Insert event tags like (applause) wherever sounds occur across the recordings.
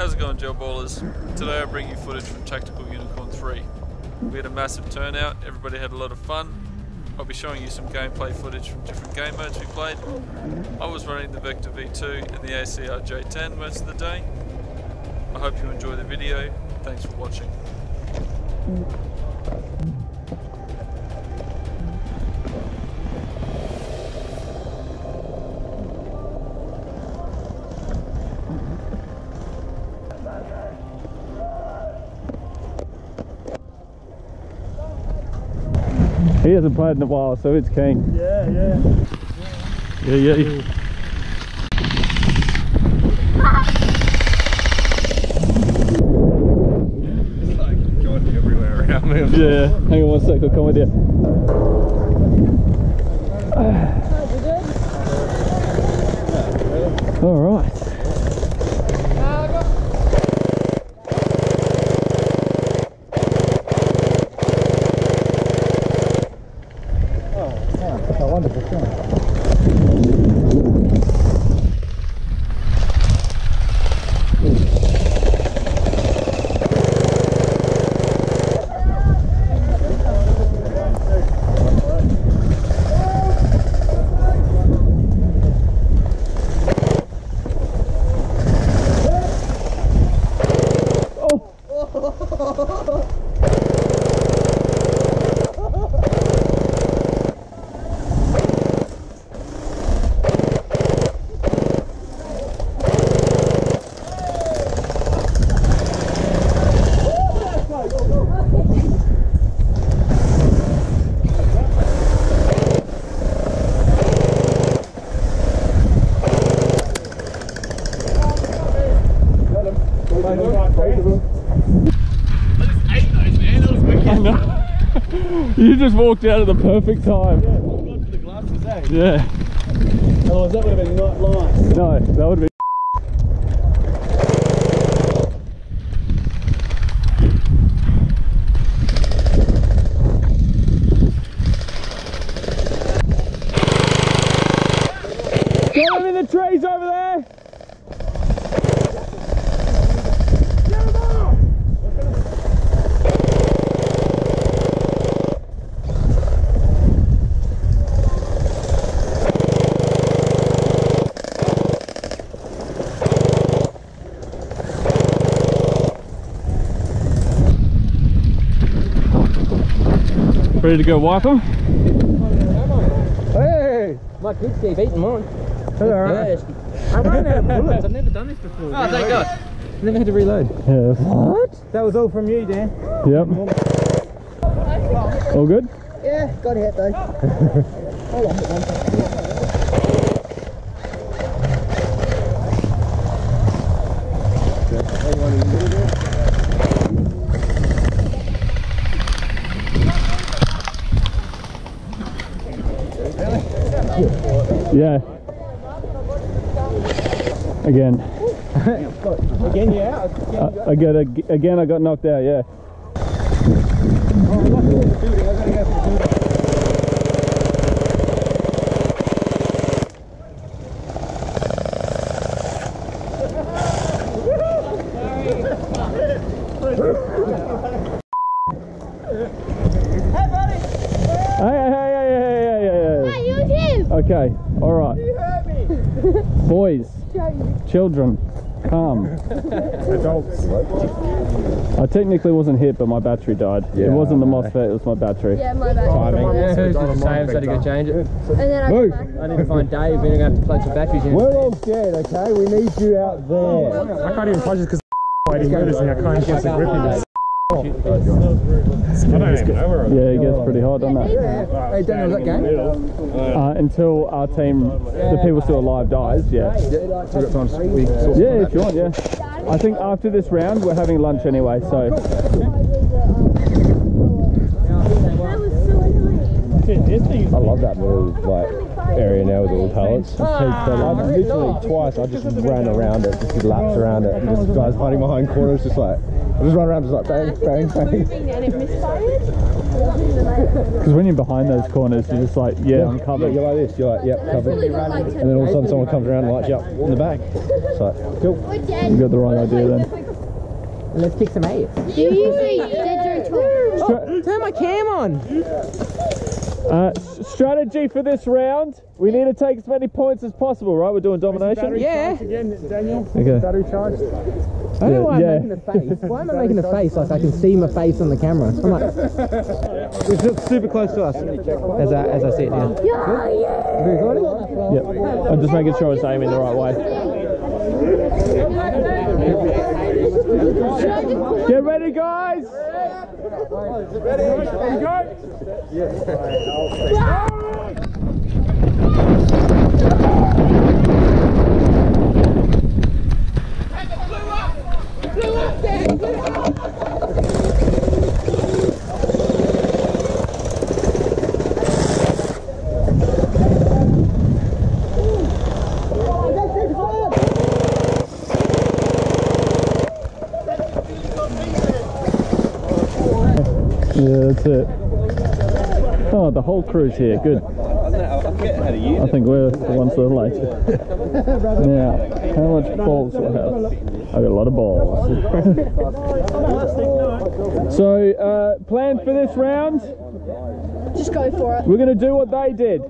How's it going, Gel Ballers? Today I bring you footage from Tactical Unicorn 3. We had a massive turnout, everybody had a lot of fun. I'll be showing you some gameplay footage from different game modes we played. I was running the Vector V2 and the ACR J10 most of the day. I hope you enjoy the video. Thanks for watching. He hasn't played in a while, so it's keen. Yeah, yeah. Yeah, yeah. It's like going everywhere around me. Yeah, hang on one sec, I'll come with you. (sighs) All right. That's a wonderful thing. I know. you just walked out at the perfect time. the glasses, eh? Yeah. Otherwise, that would have been not nice. No, that would be. Get him in the trees over there! Ready to go wipe them? Hey! My kids keep eating mine. Alright. I ran out of bullets. I've never done this before. Oh, thank God. Never had to reload. Yeah. What? That was all from you, Dan. Yep. All good? Yeah, got it though. (laughs) Hold on. Yeah. Again. (laughs) Again, yeah. Uh, I get a, again. I got knocked out. Yeah. Hey, hey, hey, hey, hey, hey, hey, hey. you him. Okay. All right. Boys, children, calm. Adults. I technically wasn't hit, but my battery died. it wasn't the MOSFET, it was my battery. Yeah, my bad. Yeah, who's the same? So to go change it. And then I Move. I need to find Dave. We're gonna have to plug some batteries in. We're all scared, okay? We need you out there. I can't even punch it because waiting motors and I can't get the grip in this. I don't even know where Yeah, it gets pretty hard on that. Hey, Daniel, that game? Uh, until our team, the people still alive, dies. Yeah. Yeah, so we've got time to we sort Yeah, if you want. Yeah. I think after this round, we're having lunch anyway. So That was so. I love that little like area now with all the pallets. I've literally twice I just ran around it, just did laps around it, and this guy's hiding behind corners, just like I just run around, just like bang, bang, bang. Moving and it. Because when you're behind those corners, you're just like, yeah, I'm Yeah, covered. you're like this, you're like, yep, covered. And then all of a sudden someone comes around and lights you up in the back. It's like, cool. You got the right idea then. Let's kick some ass. Do you usually did your? Turn my cam on. Uh, strategy for this round: we need to take as many points as possible. Right, we're doing domination. Yeah. Again, Daniel. Okay. Battery charged. I don't know why Yeah. I'm making a face. Why am I (laughs) making a face like I can see my face on the camera? I'm like, (laughs) this looks super close to us. As I, as I see it now. Yeah, yeah. Are recording? Yep. I'm just making sure it's aiming the right way. Get ready, guys! Yeah, that's it. Oh, the whole crew's here. Good. I think we're the ones that are late. (laughs) now, how much balls I have? I got a lot of balls. (laughs) so, uh, plan for this round? Just go for it. We're going to do what they did.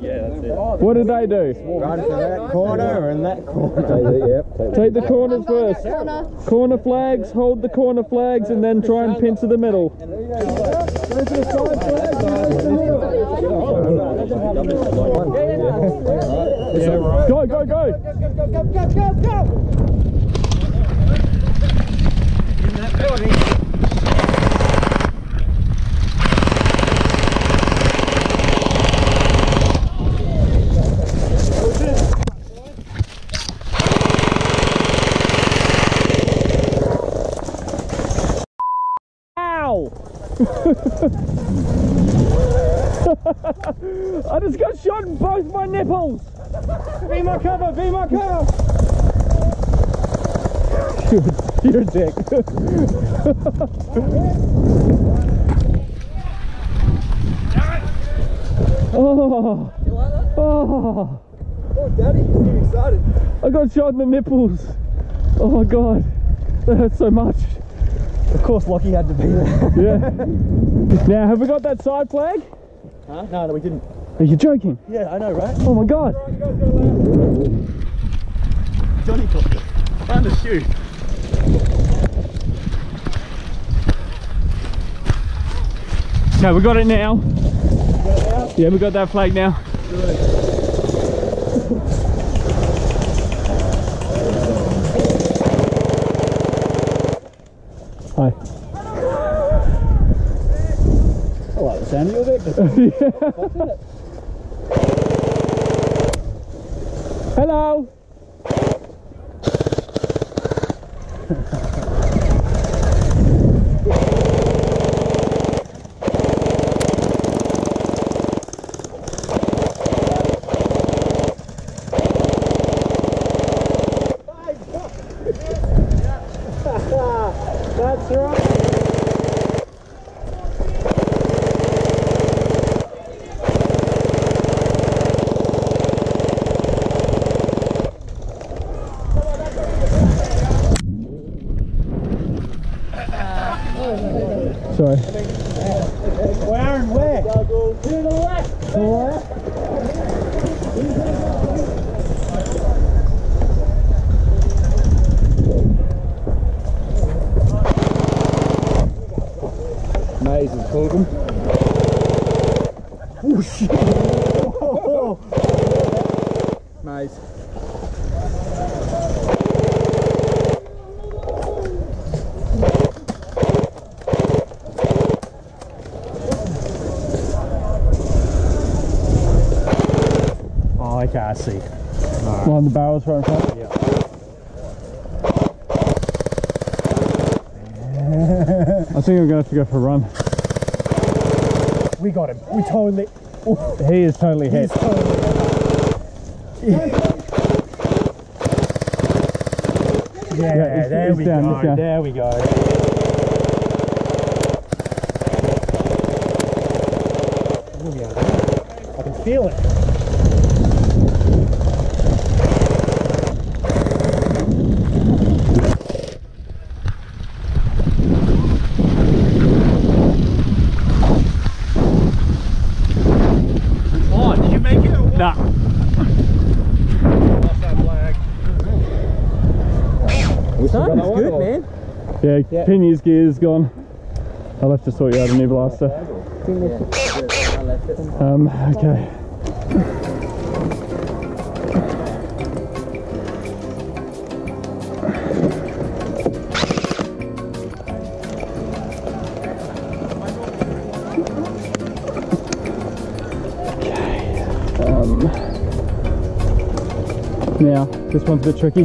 Yeah, that's it. What did they do? Run for that corner and that corner. yep. Take the corners I'm first. corner. Corner flags, hold the corner flags, and then try and pin to the middle. Go, go, go! Ow! (laughs) I just got shot in both my nipples! Be my cover, be my cover. (laughs) You're a dick. (laughs) oh, oh, Oh, Daddy, you excited? I got shot in the nipples. Oh my god, that hurts so much. Of course, Lockie had to be there. (laughs) Yeah. now, have we got that side flag? Huh? No, no, we didn't. Are you joking? Yeah, I know, right? Oh my god. Johnny caught it. Found a shoe. No, we got it now. Yeah, we got that flag now. Hi. I like the sound of your. (laughs) Hello. I see. Right. One of the barrels right in front? Yeah. I think I'm going to have to go for a run. We got him. We totally... Oh. He is totally hit. Totally... Yeah. yeah, yeah there, we down, go, there we go. There we feel it. Yeah, Yeah. Piney's gear's gone. I'll have to sort you out a new blaster. Um, okay. Um, now, this one's a bit tricky.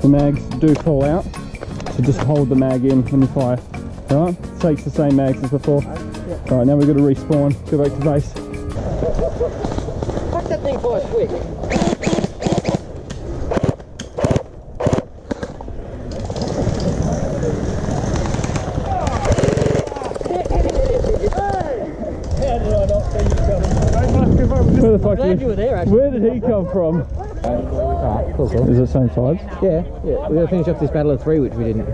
The mags do fall out, so just hold the mag in when you fire. Alright, takes the same mags as before. Alright, now we've got to respawn, go back to base. Fuck that thing for quick. Where the fuck Glad you were there, actually. Where did he come from? Alright, cool, cool. Is it same size? Yeah, yeah. We gotta finish off this battle of three, which we didn't.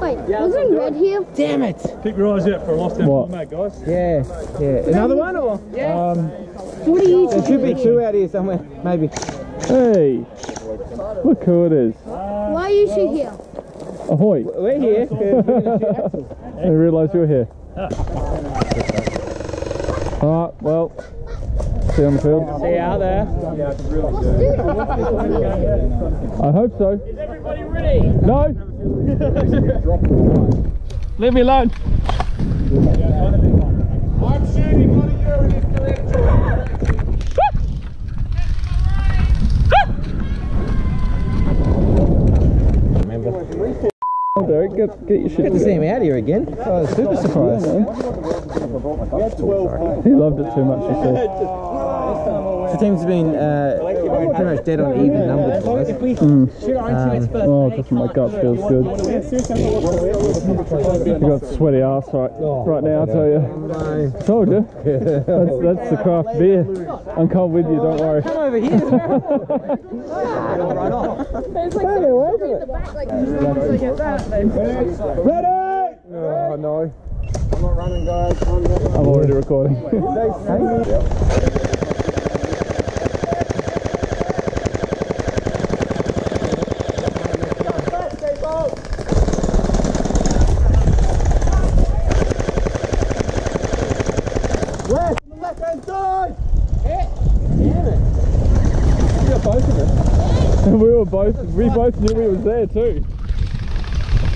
Wait, wasn't red here? Damn it! Keep your eyes out for a lost and What? mate, guys. Yeah, yeah. Another one or? Yeah. Um, What are you there should be two out here somewhere, maybe. Hey! Look who it is. Why are you two here? Ahoy! We're here. (laughs) I didn't realise you were here. Alright, well, see you on the field. See you out there. I hope so. Is everybody ready? No! Leave me alone. Remember? Oh, Derek, get, get your shit. Good to see him out here again. I was super surprised. He loved it too much, he said. (laughs) The team's been uh, pretty much dead on even numbers wise. Oh, just my gut feels good. You got sweaty ass right, right now, I tell you. Told you. (laughs) That's, that's the craft beer. I'm coming with you, don't worry. Come over here. Oh no. I'm not running, guys. I'm already recording. we were both, we both knew he was there too.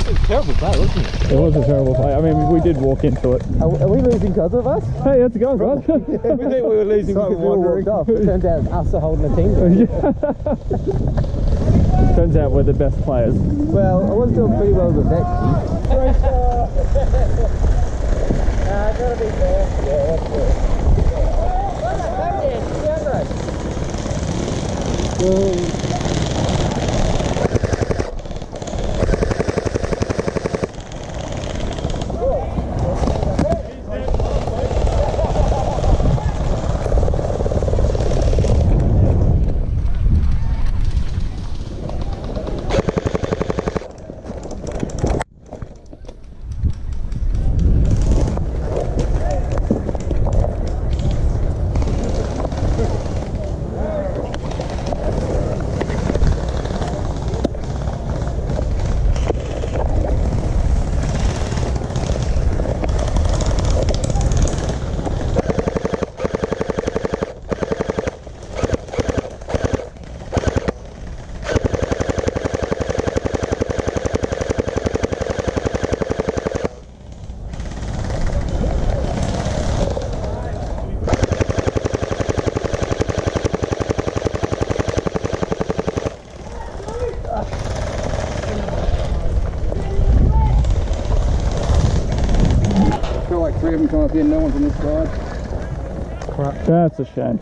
It was a terrible play, wasn't it? It was a terrible play. I mean, we did walk into it. Are, are we losing because of us? Hey, how's it going, guys? we think we were losing because we were walked off. It turns out us are holding the team. (laughs) Turns out we're the best players. Well, I was doing pretty well with that. (laughs) I feel like three of them come up here, no one's on this side. That's a shame.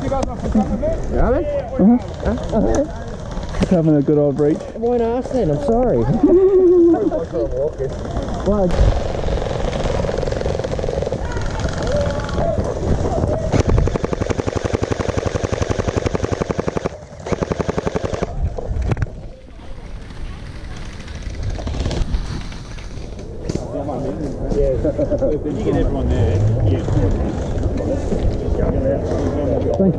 You know what I mean? Just having a good old reach. Why not ask then? I'm sorry. (laughs)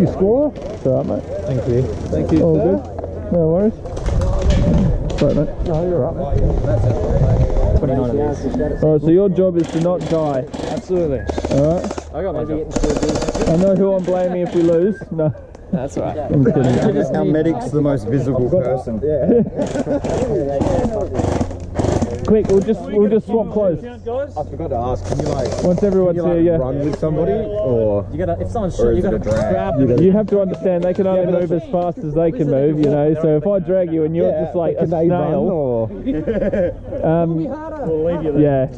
you, squaw. It's alright, mate. Thank you. Thank you. All good. No worries. Sorry, mate. No, you're right. 29 of. Alright, so your job is to not die. Absolutely. Alright? I got my job. I know who I'm blaming if we lose. No, That's all right. I'm kidding. Our medic's the most visible person. (laughs) Quick, we'll just we'll just swap clothes. I forgot to ask, can you like, Once everyone's you here, yeah. run with somebody or You gotta, if someone's or you gotta drag? grab You gotta- You have to understand they can only move as fast as they can move, you know. So if I drag you and you're just like a Can they run snail, or? (laughs) um, yeah,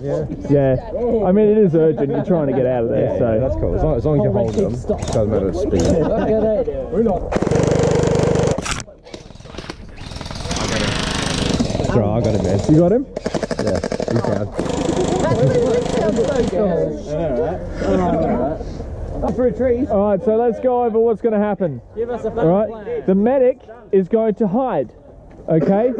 yeah. I mean, it is urgent. You're trying to get out of there, so that's cool. As long, as long as you hold them, doesn't matter the speed. Bro, I got it, man. you got him. Yeah, he's down. through trees. All right, so let's go over what's going to happen. Give us a All right, the medic is going to hide. Okay,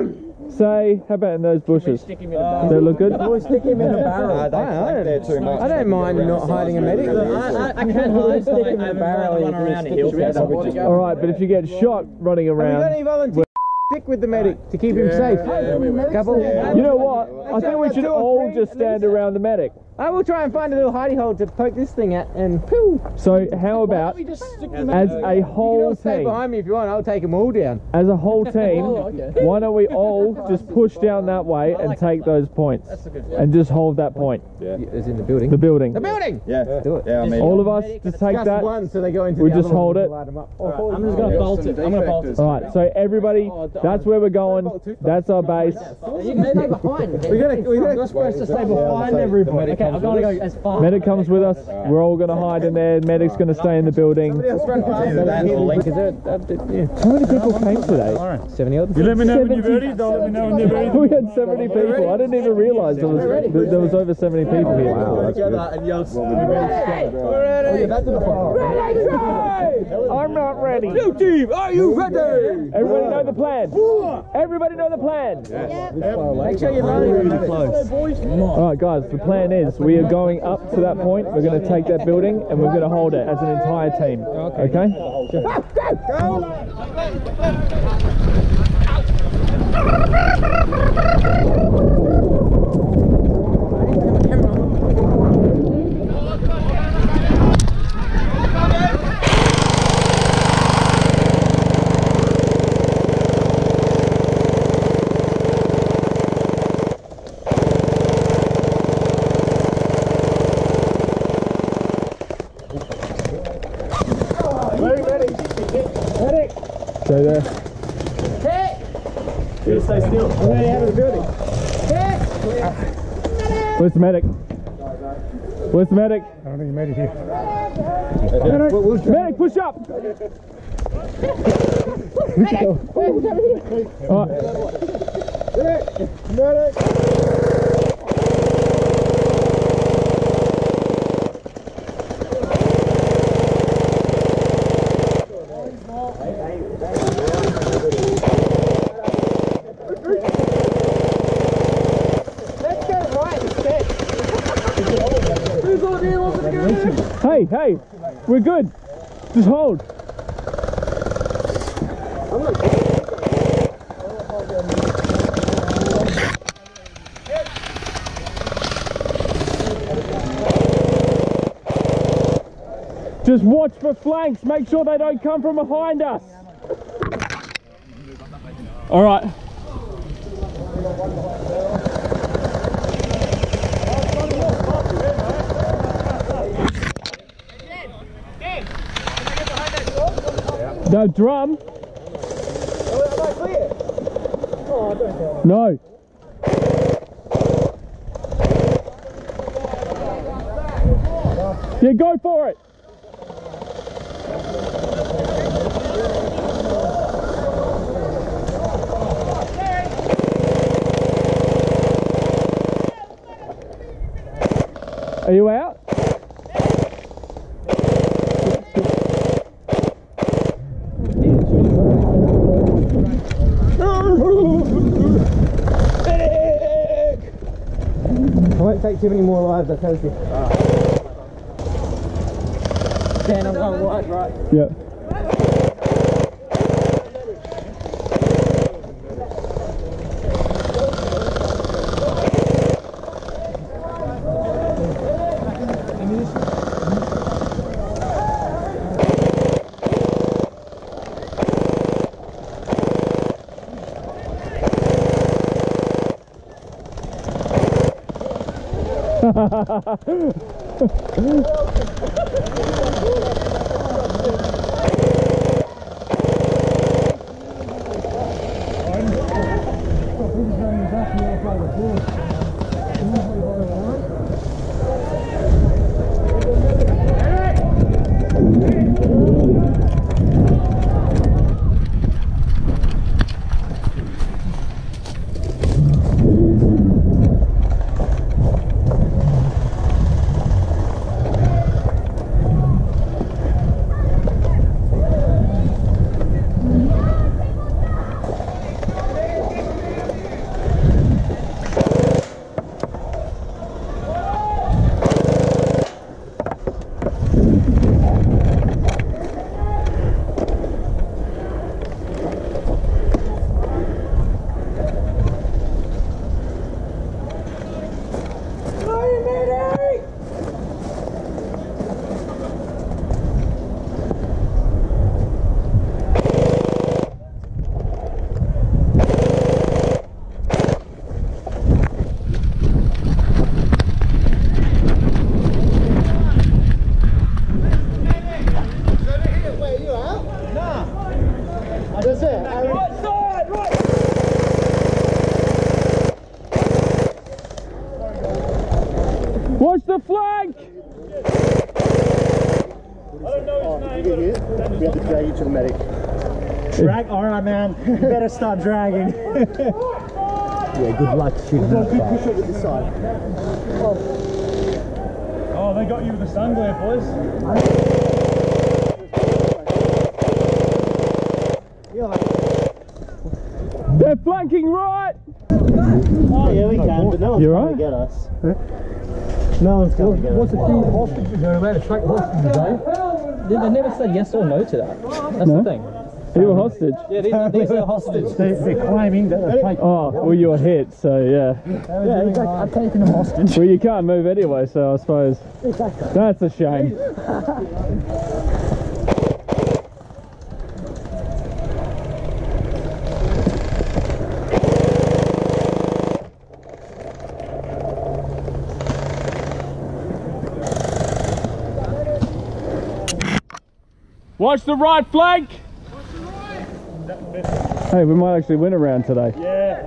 say how about in those bushes? Stick him in a barrel. They look good. Stick him in a barrel. Uh, they flank there too much. I don't mind not hiding a medic. I, I can hide. Stick him in a barrel. Run around a hill. All right, but if you get shot running Have you got around, any volunteers? Stick with the medic to keep him safe. You know what? I think we should all just stand around the medic. I will try and find a little hidey hole to poke this thing at, and pooh. So how about as a You can whole all stay team? behind me if you want. I'll take them all down. As a whole (laughs) oh, team, why don't we all just push down that way and take those points and just hold that point, Is in the building. the building. The building. Yeah, Do it. yeah, I mean, All of us just take Just that. one, so they go into We the just other one hold it. light 'em. I'm just gonna bolt it. I'm gonna bolt it. All right, so everybody, oh, that's where we're going. That's our base. You can stay behind. We're gonna, we're gonna, you're supposed to stay behind everybody. Okay, I'm gonna go as far. Medic comes with us. We're all going to hide in there. Medic's going to stay in the building. How many people came today? 70 odd. You let me know when you're ready. They'll let me know when they're ready. (laughs) We had 70 people. I didn't even realise there was there was over 70 people here. Wow, that's good. I'm not ready. New team, are you ready? Everybody know the plan. Everybody know the plan. Make sure you're really close. All right, guys. The plan is we are going up to that point. We're going to take that building and we're going to hold it as an entire team. Okay. Stay there. Hey! You just stay still. Where's the medic? Where's the medic? I don't think you made it here. Medic, push up! All right. Hey, hey, we're good. Just hold. Just watch for flanks. Make sure they don't come from behind us. All right. No drum. Am I clear? Oh, I don't know. No. Yeah, go for it. Are you out? Take too many more lives, I tell you. Dan, I'm going wide, right? Yep. Watch You start dragging. (laughs) Yeah, good luck shooting that far. Push over this side. Oh, they got you with the sun glare, boys. They're flanking right! Oh, yeah, we can, but no one's You coming right? to get us. No one's coming to get us. What's the few hostages going around to strike hostages, eh? They, they never said yes or no to that. That's No? the thing. You were hostage. Yeah, these, these are hostage. They, they're claiming that they're taking. Oh, well, you were hit, so yeah. Yeah, exactly. I'm taking them hostage. Well, you can't move anyway, so I suppose Exactly. that's a shame. Watch the right flank! Hey, we might actually win a round today. Yeah.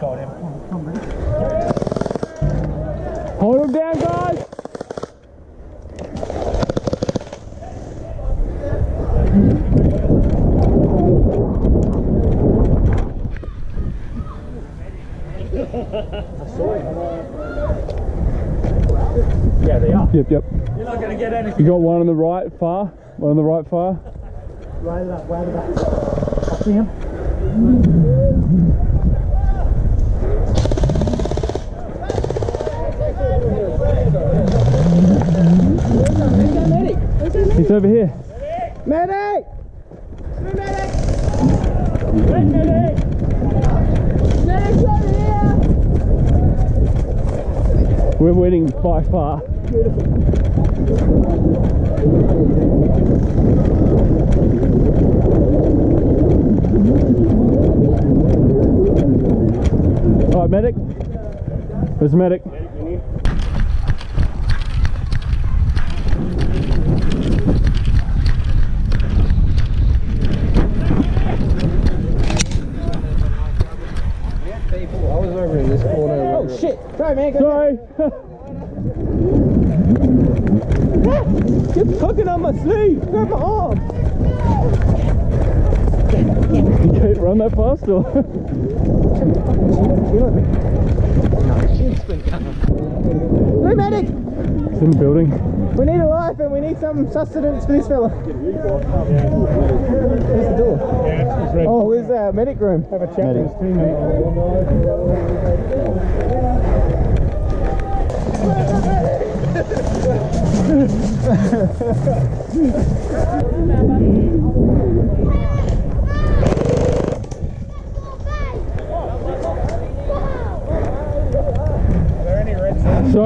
Got him. Hold them down, guys! Yeah, they are. Yep, yep. You're not going to get anything. You got one on the right far, one on the right far. Right up, right about. I see him. He's over here. Medic! Medics over here. We're winning by far. All right, medic. Where's the medic? I was over in this corner. Oh shit! Sorry, man. Sorry. (laughs) tugging on my sleeve. Grab my arm. you (laughs) can't run that fast or? (laughs) Hey, medic. it's in the building. We need a life and we need some sustenance for this fella. Where's the door? Yeah, it's ready. Oh, where's the medic room? Have a chat with So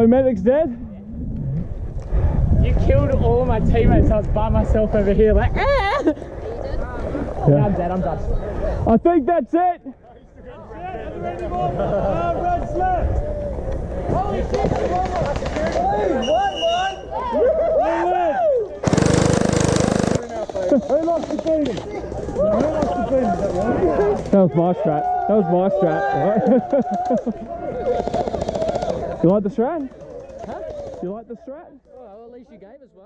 medic's dead. You killed all of my teammates. I was by myself over here, like, ah! Yeah. I'm dead. I'm done. I think that's it. That was my strat. That was my strat. Right? (laughs) you like the strat? Huh? You like the strat? Well, at least you gave us one.